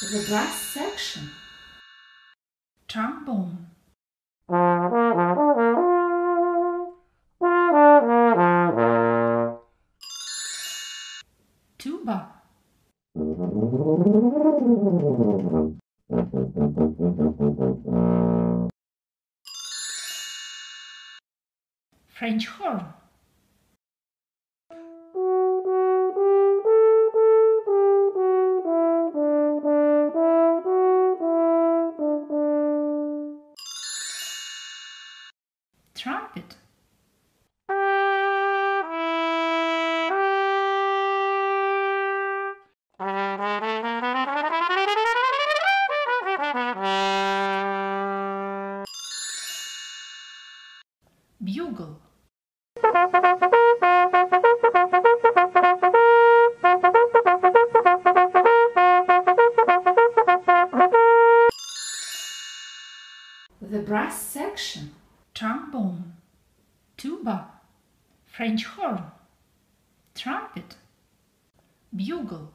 The brass section. Trombone. Tuba. French horn. Trumpet. Bugle. The brass section. Trombone. Tuba. French horn. Trumpet. Bugle.